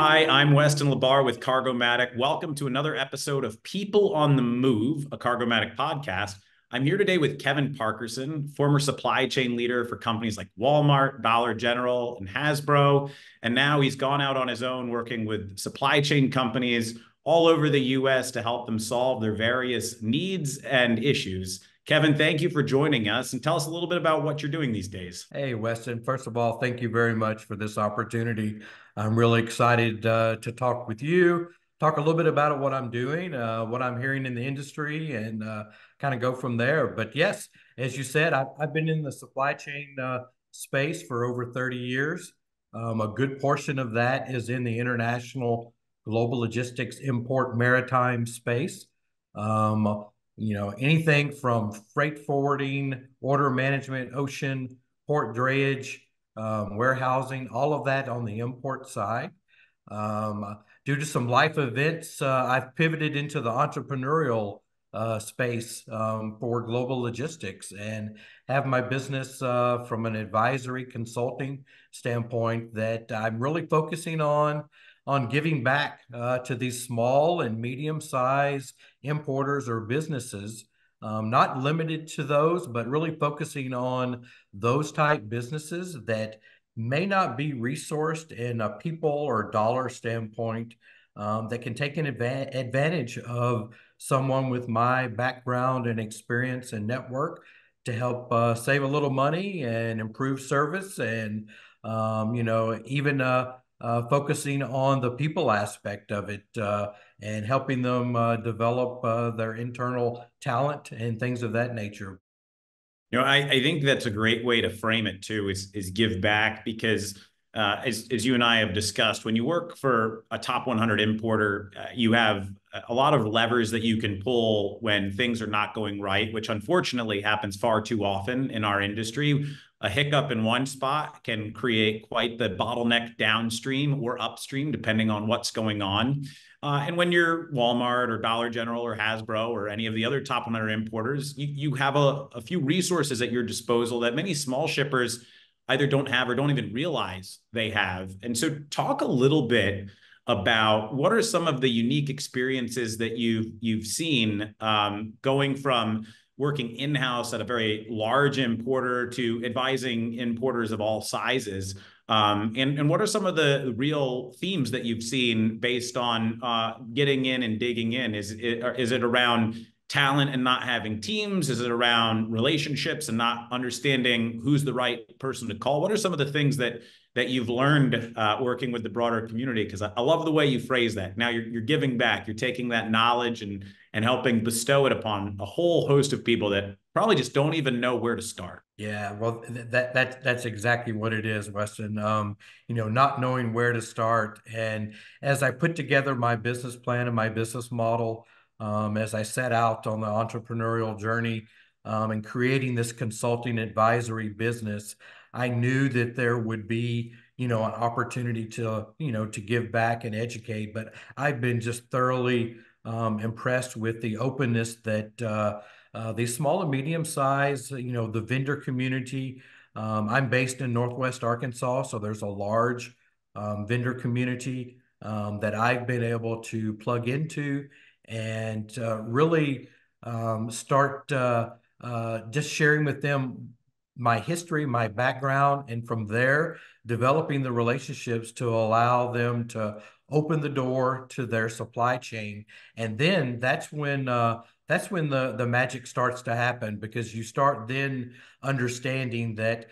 Hi, I'm Weston LaBar with Cargomatic. Welcome to another episode of People on the Move, a Cargomatic podcast. I'm here today with Kevin Parkerson, former supply chain leader for companies like Walmart, Dollar General, and Hasbro. And now he's gone out on his own working with supply chain companies all over the US to help them solve their various needs and issues. Kevin, thank you for joining us and tell us a little bit about what you're doing these days. Hey, Weston. First of all, thank you very much for this opportunity. I'm really excited uh, to talk with you, talk a little bit about what I'm doing, uh, what I'm hearing in the industry, and uh, kind of go from there. But yes, as you said, I've, I've been in the supply chain uh, space for over 30 years. Um, a good portion of that is in the international global logistics import maritime space. Um, you know, anything from freight forwarding, order management, ocean, port drayage, um, warehousing, all of that on the import side. Um, due to some life events, uh, I've pivoted into the entrepreneurial uh, space um, for global logistics and have my business uh, from an advisory consulting standpoint that I'm really focusing on on giving back uh, to these small and medium sized importers or businesses, um, not limited to those, but really focusing on those type businesses that may not be resourced in a people or dollar standpoint um, that can take an adva- advantage of someone with my background and experience and network to help uh, save a little money and improve service and um, you know even uh, uh, focusing on the people aspect of it uh, and helping them uh, develop uh, their internal talent and things of that nature. You know, I, I think that's a great way to frame it too. Is is give back because as, as you and I have discussed, when you work for a top 100 importer, uh, you have a lot of levers that you can pull when things are not going right, which unfortunately happens far too often in our industry a hiccup in one spot can create quite the bottleneck downstream or upstream, depending on what's going on. Uh, and when you're Walmart or Dollar General or Hasbro or any of the other top 100 importers, you, you have a, a few resources at your disposal that many small shippers either don't have or don't even realize they have. And so, talk a little bit about what are some of the unique experiences that you've you've seen um, going from working in-house at a very large importer to advising importers of all sizes. Um, and, and what are some of the real themes that you've seen based on uh, getting in and digging in? Is is it around talent and not having teams? Is it around relationships and not understanding who's the right person to call? What are some of the things that that you've learned uh, working with the broader community? Because I, I, love the way you phrase that. Now you're, you're giving back. You're taking that knowledge and and helping bestow it upon a whole host of people that probably just don't even know where to start. Yeah, well, that that that's exactly what it is, Weston. Um, you know, not knowing where to start, and as I put together my business plan and my business model, um, as I set out on the entrepreneurial journey um, and creating this consulting advisory business, I knew that there would be, you know, an opportunity to, you know, to give back and educate. But I've been just thoroughly um, impressed with the openness that uh, uh, these small and medium size, you know, the vendor community. Um, I'm based in Northwest Arkansas, so there's a large um, vendor community um, that I've been able to plug into and uh, really um, start uh, uh, just sharing with them my history, my background, and from there, developing the relationships to allow them to open the door to their supply chain. And then that's when uh, that's when the the magic starts to happen because you start then understanding that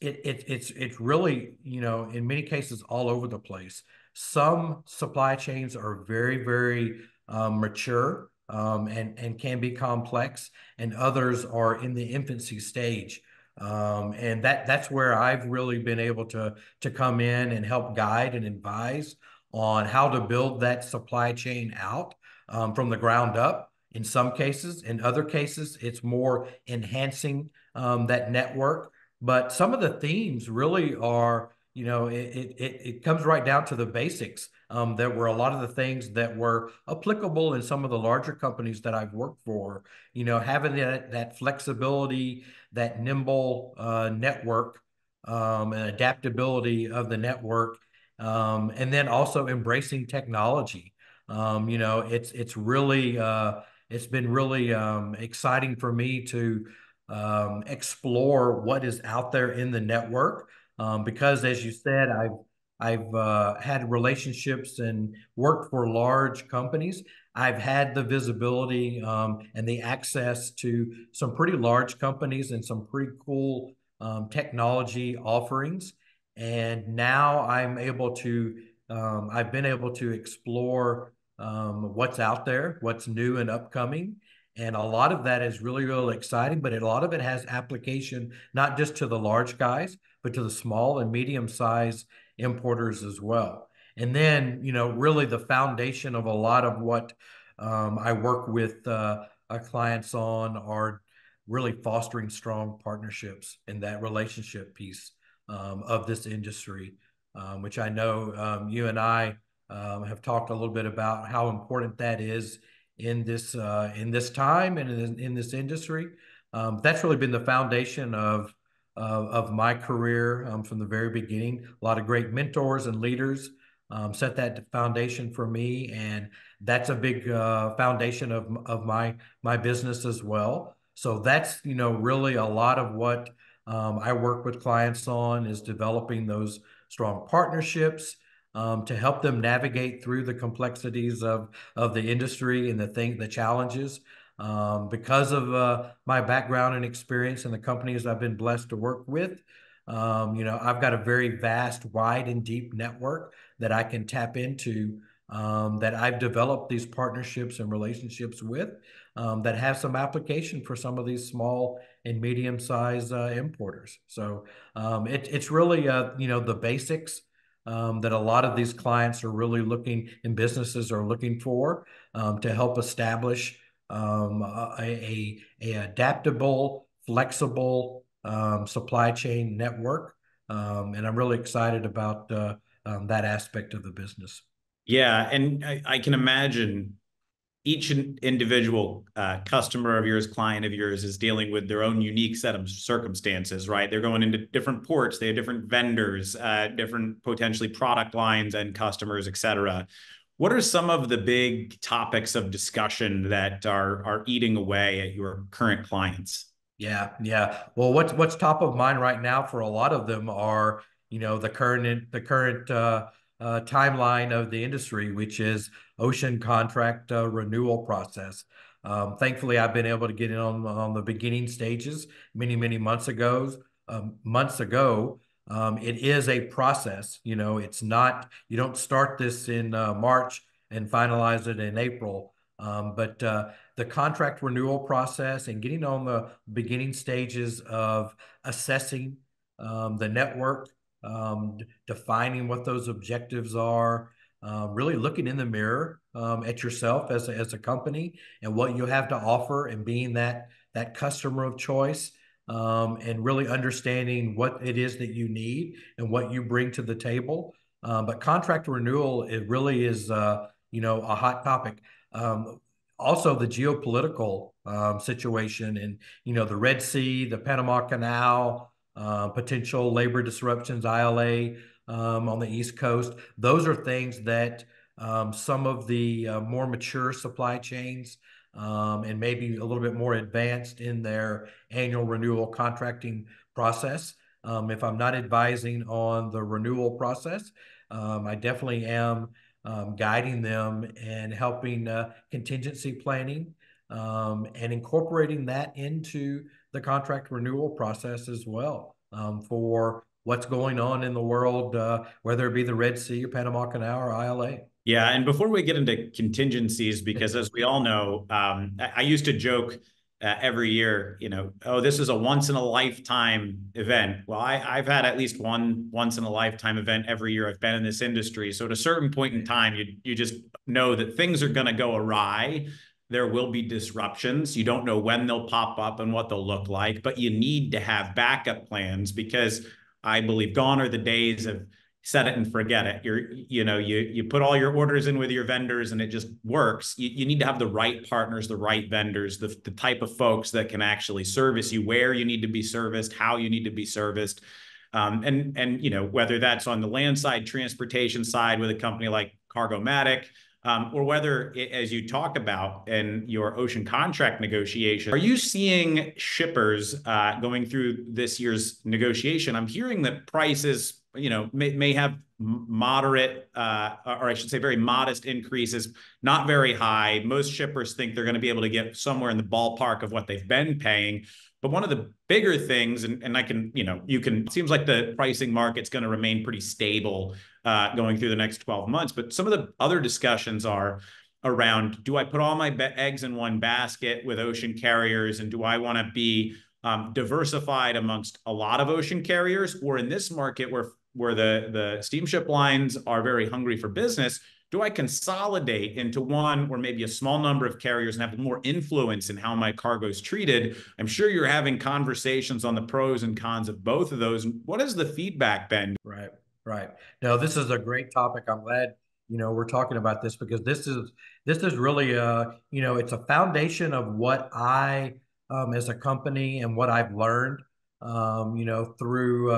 it, it it's it's really you know in many cases all over the place. Some supply chains are very very um, mature um, and and can be complex, and others are in the infancy stage. Um, and that that's where I've really been able to to come in and help guide and advise on how to build that supply chain out um, from the ground up. In some cases, in other cases, it's more enhancing um, that network. But some of the themes really are, you know, it it, it comes right down to the basics. Um, there were a lot of the things that were applicable in some of the larger companies that I've worked for. You know, having that that flexibility that nimble uh, network um, and adaptability of the network um, and then also embracing technology. Um, you know, it's it's really uh, it's been really um, exciting for me to um, explore what is out there in the network because, as you said, I've I've uh, had relationships and worked for large companies. I've had the visibility um, and the access to some pretty large companies and some pretty cool um, technology offerings. And now I'm able to, um, I've been able to explore um, what's out there, what's new and upcoming. And a lot of that is really, really exciting, but a lot of it has application not just to the large guys, but to the small and medium size importers as well. And then, you know, really the foundation of a lot of what um, I work with uh, clients on are really fostering strong partnerships in that relationship piece um, of this industry, um, which I know um, you and I um, have talked a little bit about how important that is in this uh, in this time and in, in this industry. Um, that's really been the foundation of of, of my career um, from the very beginning. A lot of great mentors and leaders um, set that foundation for me, and that's a big uh, foundation of of my my business as well. So that's you know really a lot of what um, I work with clients on is developing those strong partnerships. Um, to help them navigate through the complexities of of the industry and the thing the challenges um, because of uh, my background and experience in the companies I've been blessed to work with, um, you know, I've got a very vast, wide, and deep network that I can tap into. Um, that I've developed these partnerships and relationships with um, that have some application for some of these small and medium-sized uh, importers. So um, it, it's really, uh, you know, the basics um, that a lot of these clients are really looking and businesses are looking for um, to help establish um, a, a, a, adaptable, flexible um, supply chain network. Um, and I'm really excited about uh, um, that aspect of the business. Yeah, and I, I can imagine each individual uh, customer of yours, client of yours, is dealing with their own unique set of circumstances, right? They're going into different ports, they have different vendors, uh, different potentially product lines and customers, et cetera. What are some of the big topics of discussion that are are eating away at your current clients? Yeah, yeah. Well, what's what's top of mind right now for a lot of them are you know the current the current uh, uh, timeline of the industry, which is ocean contract uh, renewal process. Um, thankfully, I've been able to get in on on the beginning stages many many months ago. Um, months ago, um, it is a process. You know, it's not, you don't start this in uh, March and finalize it in April. Um, but uh, the contract renewal process and getting on the beginning stages of assessing um, the network, um, defining what those objectives are, uh, really looking in the mirror um, at yourself as a, as a company and what you have to offer and being that that customer of choice um, and really understanding what it is that you need and what you bring to the table. Um, but contract renewal, it really is, uh, you know, a hot topic. Um, also, the geopolitical um, situation and, you know, the Red Sea, the Panama Canal, uh, potential labor disruptions, ILA um, on the East Coast. Those are things that um, some of the uh, more mature supply chains um, and maybe a little bit more advanced in their annual renewal contracting process. Um, if I'm not advising on the renewal process, um, I definitely am um, guiding them and helping uh, contingency planning um, and incorporating that into the contract renewal process as well um, for what's going on in the world, uh, whether it be the Red Sea, or Panama Canal, or ILA. Yeah, and before we get into contingencies, because as we all know, um, I, I, used to joke uh, every year, you know, oh, this is a once in a lifetime event. Well, I, I've had at least one once in a lifetime event every year I've been in this industry. So at a certain point in time, you you just know that things are going to go awry. There will be disruptions. You don't know when they'll pop up and what they'll look like, but you need to have backup plans because I believe gone are the days of set it and forget it. You're, you know, you you put all your orders in with your vendors and it just works. You, you need to have the right partners, the right vendors, the, the type of folks that can actually service you where you need to be serviced, how you need to be serviced. Um, and, and, you know, whether that's on the land side, transportation side with a company like Cargomatic, um, or whether, as you talk about in your ocean contract negotiation, are you seeing shippers uh, going through this year's negotiation? I'm hearing that prices, you know, may may have moderate, uh, or I should say very modest increases, not very high. Most shippers think they're gonna be able to get somewhere in the ballpark of what they've been paying. But one of the bigger things, and and I can, you know, you can, seems like the pricing market's gonna remain pretty stable, uh, going through the next 12 months. But some of the other discussions are around, do I put all my eggs in one basket with ocean carriers, and do I wanna be um, diversified amongst a lot of ocean carriers? Or in this market, where the the steamship lines are very hungry for business, do I consolidate into one or maybe a small number of carriers and have more influence in how my cargo is treated? I'm sure you're having conversations on the pros and cons of both of those. What has the feedback been? Right. Right. No, this is a great topic. I'm glad, you know, we're talking about this because this is, this is really a, you know, it's a foundation of what I, um, as a company and what I've learned, um, you know, through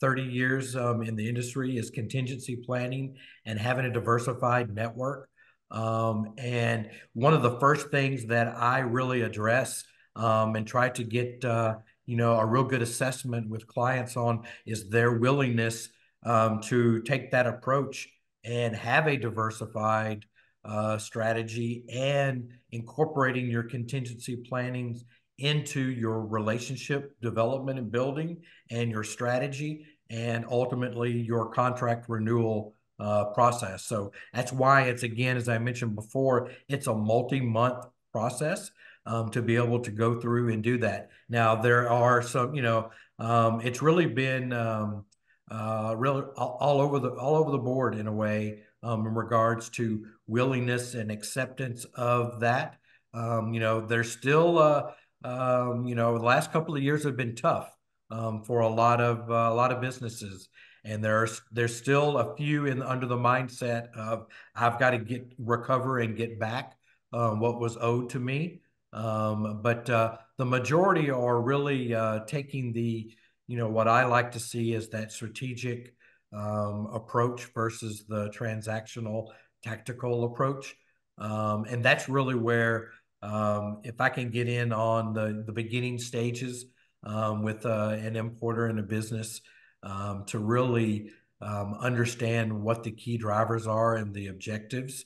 30 years um, in the industry, is contingency planning and having a diversified network. Um, and one of the first things that I really address, um, and try to get, uh, you know, a real good assessment with clients on, is their willingness to take that approach and have a diversified uh, strategy, and incorporating your contingency plannings into your relationship development and building, and your strategy, and ultimately, your contract renewal uh, process. So that's why it's, again, as I mentioned before, it's a multi-month process um, to be able to go through and do that. Now, there are some, you know, um, it's really been um, uh, really all all, over the all over the board in a way, in regards to willingness and acceptance of that. You know, there's still, uh, Um, you know, the last couple of years have been tough um, for a lot of uh, a lot of businesses, and there's there's still a few in under the mindset of, "I've got to get recover and get back um, what was owed to me." But uh, the majority are really uh, taking the, you know, what I like to see is that strategic approach versus the transactional, tactical approach. And that's really where, Um, if I can get in on the the beginning stages um, with uh, an importer and a business, um, to really understand what the key drivers are and the objectives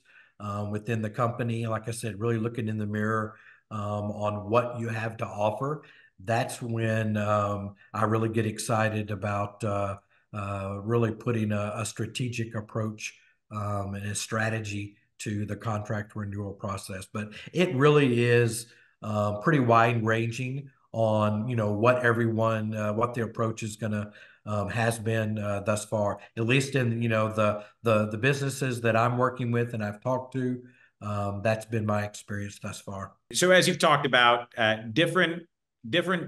within the company, like I said, really looking in the mirror on what you have to offer, that's when I really get excited about uh, uh, really putting a strategic approach and a strategy to the contract renewal process. But it really is uh, pretty wide-ranging on, you know, what everyone uh, what the approach is gonna um, has been uh, thus far. At least in, you know, the the the businesses that I'm working with and I've talked to, um, that's been my experience thus far. So as you've talked about, different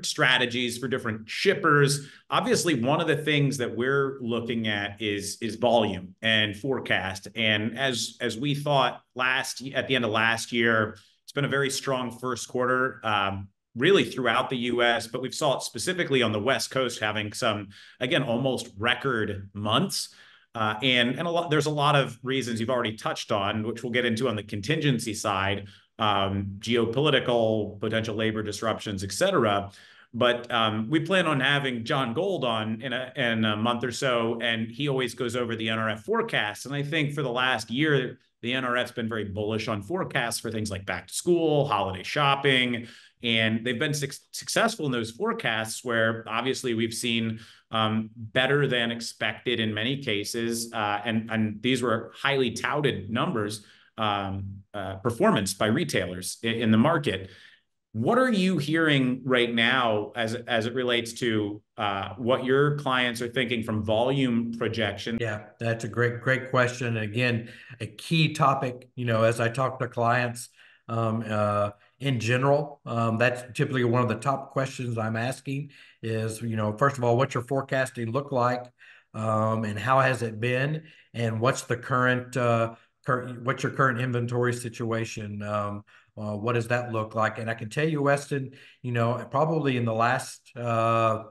strategies for different shippers, obviously, one of the things that we're looking at is volume and forecast. And as as we thought last at the end of last year, it's been a very strong first quarter, um, really throughout the U.S., but we've saw it specifically on the West Coast, having some, again, almost record months. Uh, and and a lot, there's a lot of reasons you've already touched on, which we'll get into on the contingency side, Um, geopolitical, potential labor disruptions, et cetera. But um, we plan on having John Gold on in a month or so, and he always goes over the NRF forecast. And I think for the last year, the NRF's been very bullish on forecasts for things like back to school, holiday shopping, and they've been successful in those forecasts, where obviously we've seen um, better than expected in many cases, uh, and these were highly touted numbers, Um, uh, performance by retailers in the market. What are you hearing right now as as it relates to uh, what your clients are thinking from volume projection? Yeah, that's a great, great question. Again, a key topic, you know, as I talk to clients, um, uh, in general, um, that's typically one of the top questions I'm asking is, you know, first of all, what's your forecasting look like, and how has it been, and what's the current, what's your current inventory situation? What does that look like? And I can tell you, Weston, you know, probably in the last, uh,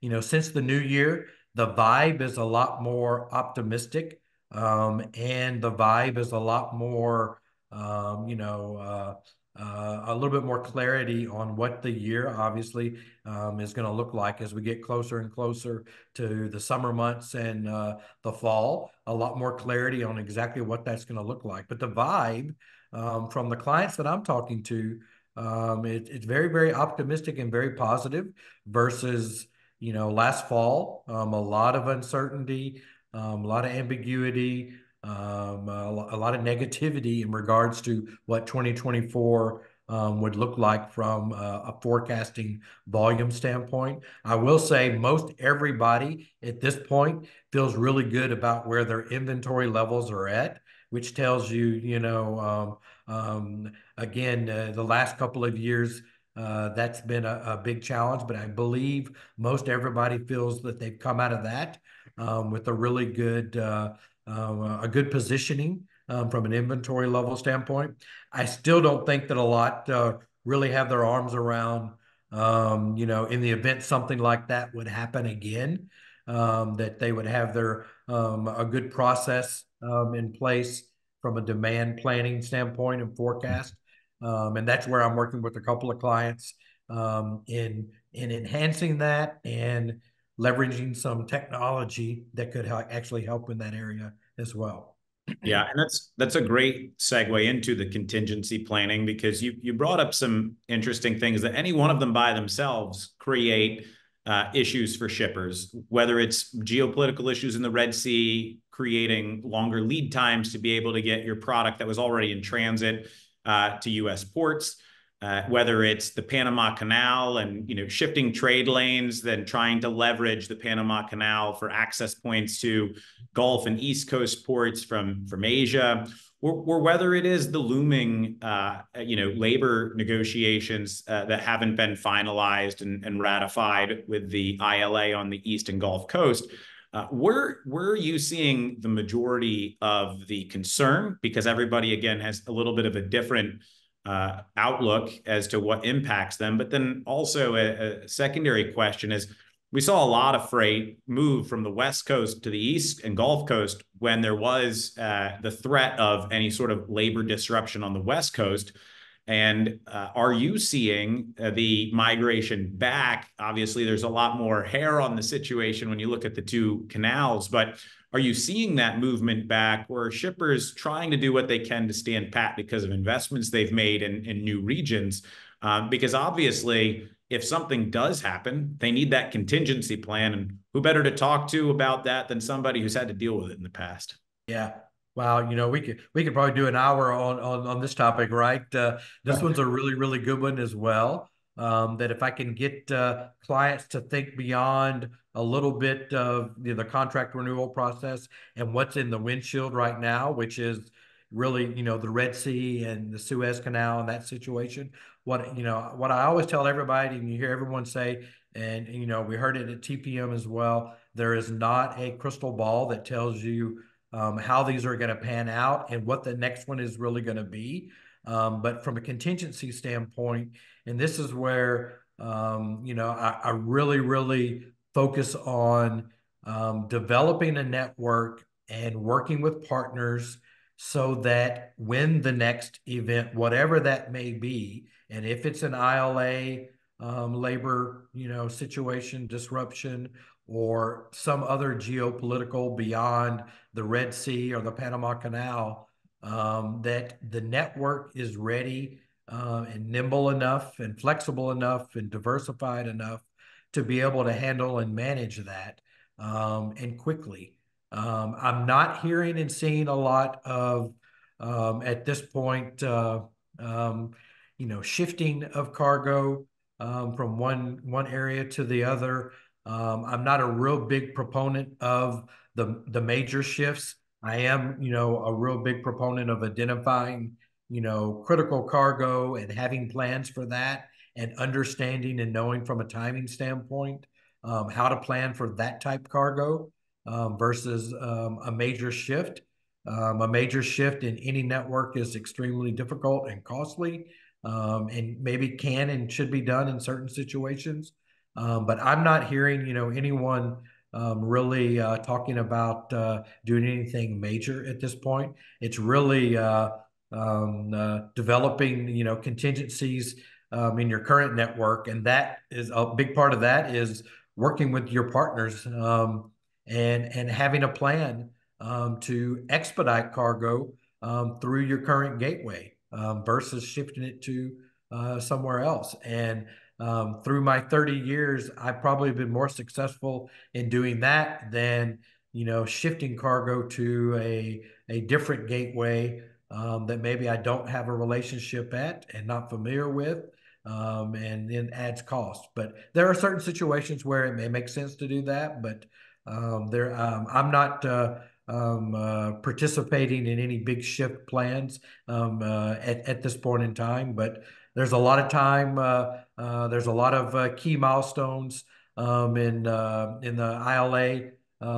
you know, since the new year, the vibe is a lot more optimistic, um, and the vibe is a lot more, um, you know, uh, uh, a little bit more clarity on what the year obviously um, is going to look like as we get closer and closer to the summer months and uh, the fall. A lot more clarity on exactly what that's going to look like. But the vibe um, from the clients that I'm talking to, um, it, it's very, very optimistic and very positive versus, you know, last fall, um, a lot of uncertainty, um, a lot of ambiguity, um, a, a, lot of negativity in regards to what 2024 um, would look like from a, a, forecasting volume standpoint. I will say most everybody at this point feels really good about where their inventory levels are at, which tells you, you know, um, um again, uh, the last couple of years. Uh, that's been a, a, big challenge, but I believe most everybody feels that they've come out of that um, with a really good uh, uh, a good positioning um, from an inventory level standpoint. I still don't think that a lot uh, really have their arms around, um, you know, in the event something like that would happen again, um, that they would have their um, a good process um, in place from a demand planning standpoint and forecast. Um, and that's where I'm working with a couple of clients in in enhancing that and leveraging some technology that could actually help in that area as well. yeah, and that's that's a great segue into the contingency planning because you you brought up some interesting things that any one of them by themselves create uh, issues for shippers, whether it's geopolitical issues in the Red Sea, creating longer lead times to be able to get your product that was already in transit uh, to U.S. ports, uh, whether it's the Panama Canal and you know shifting trade lanes, then trying to leverage the Panama Canal for access points to Gulf and East Coast ports from from Asia, or, or whether it is the looming uh, you know labor negotiations uh, that haven't been finalized and, and, ratified with the ILA on the East and Gulf Coast. Uh, where where are you seeing the majority of the concern? Because everybody again has a little bit of a different uh, outlook as to what impacts them. But then also a, a, secondary question is we saw a lot of freight move from the West Coast to the East and Gulf Coast when there was uh, the threat of any sort of labor disruption on the West Coast. And uh, are you seeing uh, the migration back? Obviously, there's a lot more hair on the situation when you look at the two canals, but are you seeing that movement back where shippers trying to do what they can to stand pat because of investments they've made in, in new regions? Um, because obviously, if something does happen, they need that contingency plan. And who better to talk to about that than somebody who's had to deal with it in the past? Yeah. Wow, you know, we could we could probably do an hour on on, on this topic, right? Uh, this one's a really really good one as well. Um, that if I can get uh, clients to think beyond a little bit of you know, the contract renewal process and what's in the windshield right now, which is really you know the Red Sea and the Suez Canal and that situation. What you know, what I always tell everybody, and you hear everyone say, and you know, we heard it at TPM as well. There is not a crystal ball that tells you um, how these are going to pan out and what the next one is really going to be. Um, but from a contingency standpoint, and this is where um, you know I, I really, really focus on um, developing a network and working with partners so that when the next event, whatever that may be, and if it's an ILA um, labor, you know, situation disruption or some other geopolitical beyond the Red Sea or the Panama Canal, um, that the network is ready uh, and nimble enough and flexible enough and diversified enough to be able to handle and manage that um, and quickly. Um, I'm not hearing and seeing a lot of um, at this point, uh, um, you know, shifting of cargo um, from one one area to the other. I'm not a real big proponent of the the major shifts. I am, you know, a real big proponent of identifying, you know, critical cargo and having plans for that and understanding and knowing from a timing standpoint um, how to plan for that type cargo um, versus um, a major shift. Um, a major shift in any network is extremely difficult and costly, um, and maybe can and should be done in certain situations. Um, but I'm not hearing, you know, anyone um, really uh, talking about uh, doing anything major at this point. It's really uh, um, uh, developing, you know, contingencies um, in your current network, and that is a big part of that is working with your partners um, and and having a plan um, to expedite cargo um, through your current gateway versus shifting it to uh, somewhere else. And um, through my 30 years, I've probably been more successful in doing that than you know shifting cargo to a a different gateway um, that maybe I don't have a relationship at and not familiar with, um, and then adds cost. But there are certain situations where it may make sense to do that, but um, there um, I'm not. Uh, um, uh, participating in any big shift plans um, uh, at, at this point in time, but there's a lot of time. Uh, uh, there's a lot of uh, key milestones um, in in the ILA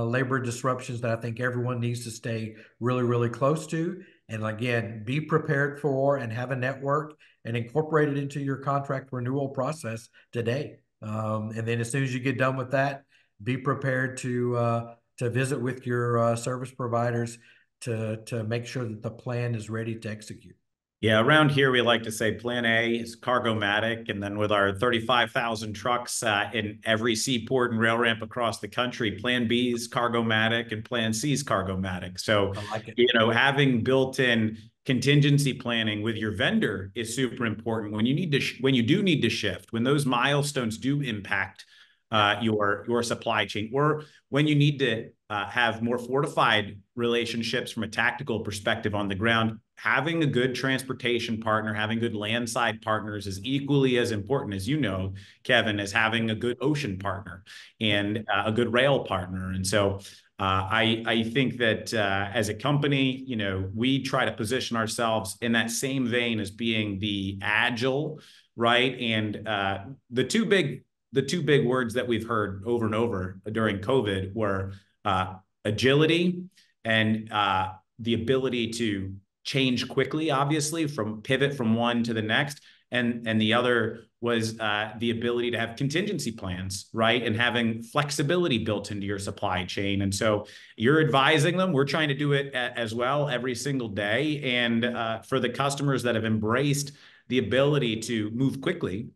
labor disruptions that I think everyone needs to stay really, really close to. And again, be prepared for and have a network and incorporate it into your contract renewal process today. Um, and then as soon as you get done with that, be prepared to uh, to visit with your uh, service providers to to make sure that the plan is ready to execute. Yeah, around here we like to say Plan A is Cargomatic, and then with our 35,000 trucks uh, in every seaport and rail ramp across the country, Plan B is Cargomatic, and Plan C is Cargomatic. So, like you know, having built-in contingency planning with your vendor is super important when you need to when you do need to shift when those milestones do impact uh, your your supply chain, or when you need to uh, have more fortified relationships from a tactical perspective on the ground. Having a good transportation partner, having good landside partners is equally as important as you know, Kevin, as having a good ocean partner and uh, a good rail partner. And so uh, I, I think that uh, as a company, you know, we try to position ourselves in that same vein as being the agile, right? And uh, the two big the two big words that we've heard over and over during COVID were uh, agility and uh, the ability to change quickly, obviously, from pivot from one to the next. And, and the other was uh, the ability to have contingency plans, right? And having flexibility built into your supply chain. And so you're advising them. We're trying to do it as well every single day. And uh, for the customers that have embraced the ability to move quickly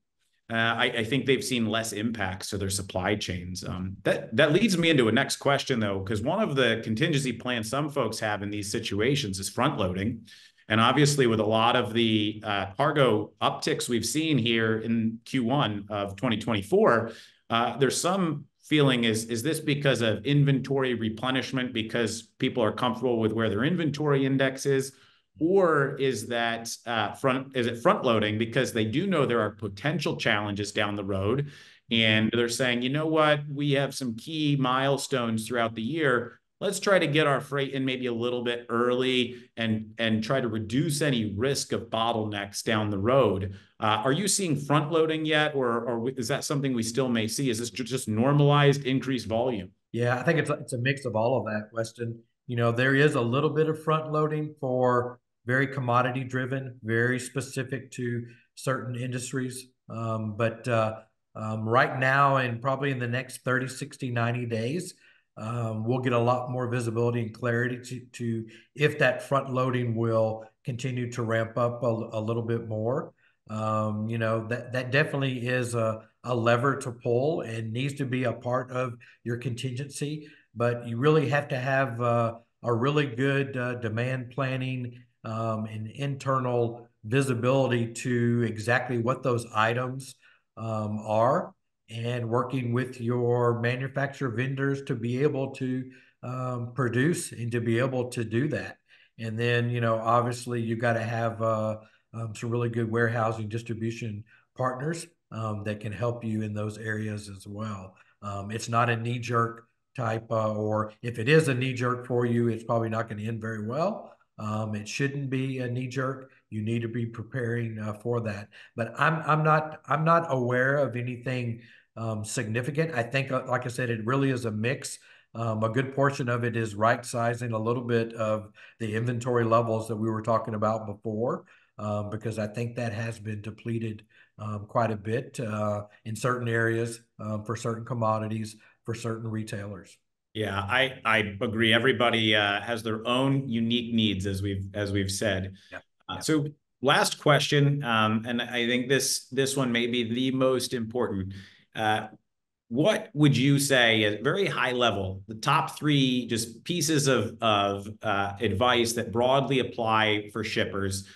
uh, I, I, think they've seen less impacts to their supply chains. Um, that that leads me into a next question, though, because one of the contingency plans some folks have in these situations is front loading, and obviously with a lot of the uh, cargo upticks we've seen here in Q1 of 2024, uh, there's some feeling is is this because of inventory replenishment because people are comfortable with where their inventory index is or is that uh, front is it front loading? Because they do know there are potential challenges down the road. And they're saying you know what? We have some key milestones throughout the year. Let's try to get our freight in maybe a little bit early and and try to reduce any risk of bottlenecks down the road. Uh, are you seeing front loading yet? Or, or is that something we still may see? Is this just normalized increased volume? Yeah i think it's, it's a mix of all of that weston. You know there is a little bit of front loading for very commodity driven, very specific to certain industries. Um, but uh, um, right now, and probably in the next 30, 60, 90 days, um, we'll get a lot more visibility and clarity to, to if that front loading will continue to ramp up a, a little bit more. Um, you know, that, that definitely is a, a lever to pull and needs to be a part of your contingency. But you really have to have uh, a really good uh, demand planning um, and internal visibility to exactly what those items um, are and working with your manufacturer vendors to be able to um, produce and to be able to do that. And then, you know, obviously you've got to have uh, um, some really good warehousing distribution partners um, that can help you in those areas as well. Um, it's not a knee jerk type, uh, or if it is a knee jerk for you, it's probably not going to end very well. Um, it shouldn't be a knee jerk. You need to be preparing uh, for that. But I'm I'm not I'm not aware of anything um, significant. I think, uh, like I said, it really is a mix. Um, a good portion of it is right sizing a little bit of the inventory levels that we were talking about before, um, because I think that has been depleted um, quite a bit uh, in certain areas um, for certain commodities for certain retailers. Yeah, I I agree. Everybody uh, has their own unique needs, as we've as we've said. Uh, so last question, um, and I think this this one may be the most important. Uh, what would you say at very high level, the top three just pieces of of uh, advice that broadly apply for shippers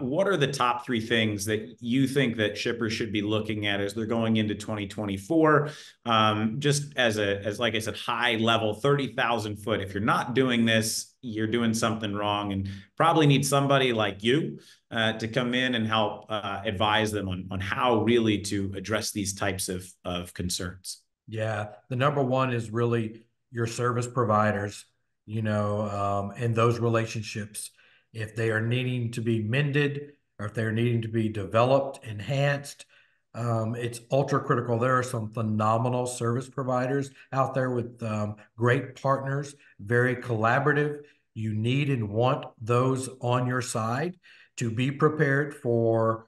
what are the top three things that you think that shippers should be looking at as they're going into 2024? Um, just as a, as like I said, high level, 30,000 foot. If you're not doing this, you're doing something wrong and probably need somebody like you uh, to come in and help uh, advise them on, on how really to address these types of, of concerns. Yeah, the number one is really your service providers, you know, um, and those relationships if they are needing to be mended or if they're needing to be developed, enhanced. Um, it's ultra critical. There are some phenomenal service providers out there with um, great partners, very collaborative. You need and want those on your side to be prepared for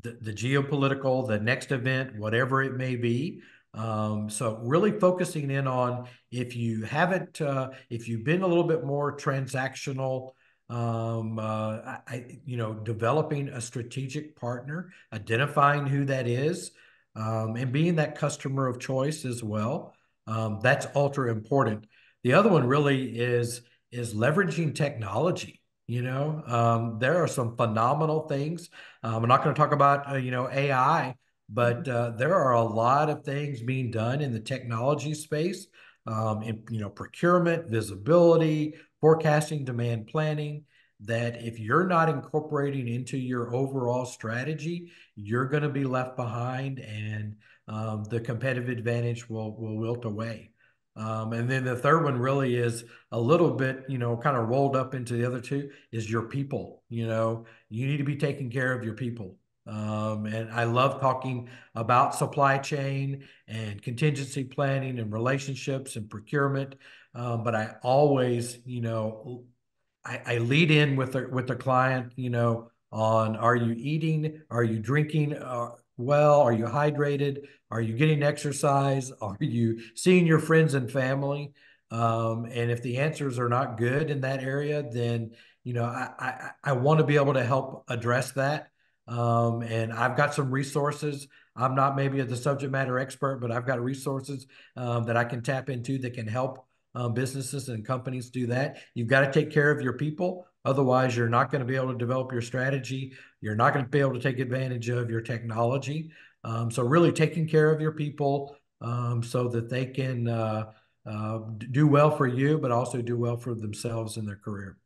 the, the geopolitical, the next event, whatever it may be. Um, so really focusing in on if you haven't, uh, if you've been a little bit more transactional um, uh, I, you know, developing a strategic partner, identifying who that is, um, and being that customer of choice as well. Um, that's ultra important. The other one really is is leveraging technology. You know, um, there are some phenomenal things. Um, I'm not going to talk about uh, you know AI, but uh, there are a lot of things being done in the technology space. Um, in you know procurement, visibility, forecasting, demand planning, that if you're not incorporating into your overall strategy, you're going to be left behind and um, the competitive advantage will, will wilt away. Um, and then the third one really is a little bit, you know, kind of rolled up into the other two is your people. You know, you need to be taking care of your people. Um, and I love talking about supply chain and contingency planning and relationships and procurement. Um, but I always, you know, I, I lead in with the with the client, you know, on are you eating, are you drinking uh, well, are you hydrated, are you getting exercise, are you seeing your friends and family, um, and if the answers are not good in that area, then you know I I, I want to be able to help address that. Um, and I've got some resources. I'm not maybe the subject matter expert, but I've got resources um, that I can tap into that can help um, businesses and companies do that. You've got to take care of your people. Otherwise, you're not going to be able to develop your strategy. You're not going to be able to take advantage of your technology. Um, so, really taking care of your people um, so that they can uh, uh, do well for you, but also do well for themselves in their career.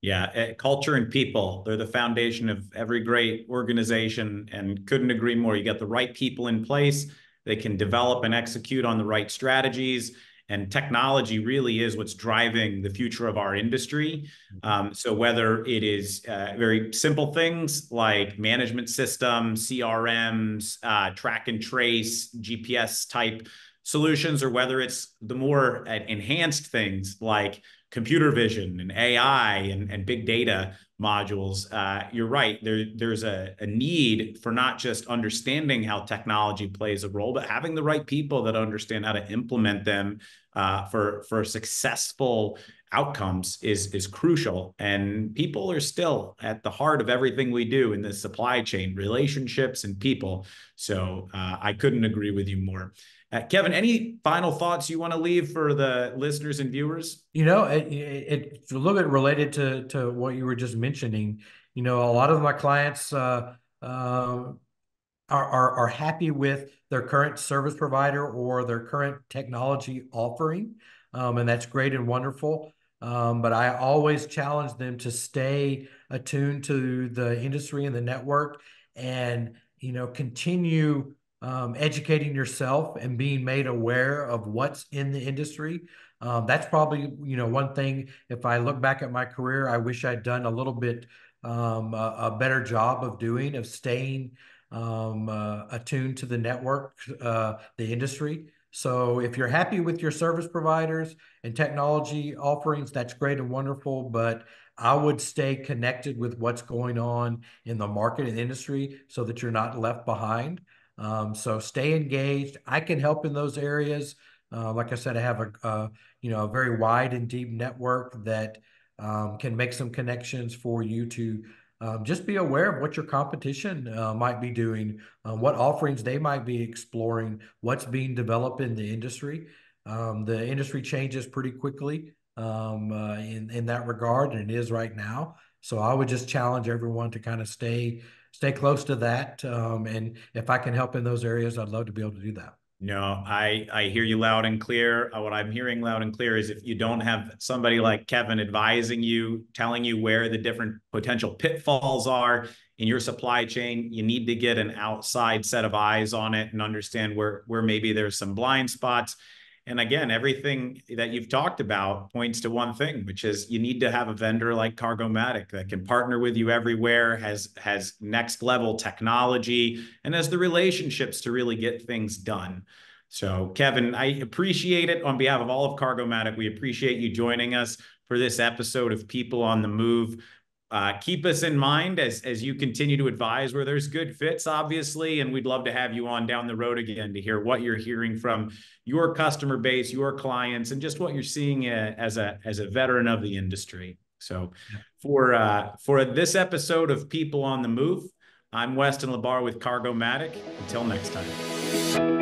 Yeah, uh, culture and people, they're the foundation of every great organization and couldn't agree more. You got the right people in place, they can develop and execute on the right strategies and technology really is what's driving the future of our industry. Mm-hmm. Um, so whether it is uh, very simple things like management systems, CRMs, uh, track and trace, GPS type solutions, or whether it's the more uh, enhanced things like computer vision and AI and, and big data modules, uh, you're right. There, there's a, a need for not just understanding how technology plays a role, but having the right people that understand how to implement them uh, for for successful outcomes is is crucial. And people are still at the heart of everything we do in the supply chain, relationships and people. So uh, I couldn't agree with you more. Uh, Kevin, any final thoughts you want to leave for the listeners and viewers? You know, it, it, it's a little bit related to to what you were just mentioning. You know, a lot of my clients uh, uh, are, are are happy with their current service provider or their current technology offering, um, and that's great and wonderful. Um, but I always challenge them to stay attuned to the industry and the network, and you know, continue um, educating yourself and being made aware of what's in the industry. Um, that's probably you know one thing. If I look back at my career, I wish I'd done a little bit um, a, a, better job of doing of staying um, uh, attuned to the network, uh, the industry. So if you're happy with your service providers and technology offerings, that's great and wonderful. But I would stay connected with what's going on in the market and industry so that you're not left behind. Um, so stay engaged. I can help in those areas. Uh, like I said, I have a, you know, a very wide and deep network that um, can make some connections for you to um, just be aware of what your competition uh, might be doing, uh, what offerings they might be exploring, what's being developed in the industry. Um, the industry changes pretty quickly um, uh, in in that regard, and it is right now. So I would just challenge everyone to kind of stay stay close to that, um, and if I can help in those areas, I'd love to be able to do that. No, I I hear you loud and clear. Uh, what I'm hearing loud and clear is if you don't have somebody like Kevin advising you, telling you where the different potential pitfalls are in your supply chain, you need to get an outside set of eyes on it and understand where where maybe there's some blind spots. And again, everything that you've talked about points to one thing, which is you need to have a vendor like Cargomatic that can partner with you everywhere, has has next level technology, and has the relationships to really get things done. So, Kevin, I appreciate it on behalf of all of Cargomatic. We appreciate you joining us for this episode of People on the Move. Uh, keep us in mind as as you continue to advise where there's good fits, obviously, and we'd love to have you on down the road again to hear what you're hearing from your customer base, your clients, and just what you're seeing uh, as a as a veteran of the industry. So, for uh, for this episode of People on the Move, I'm Weston LaBar with Cargomatic. Until next time.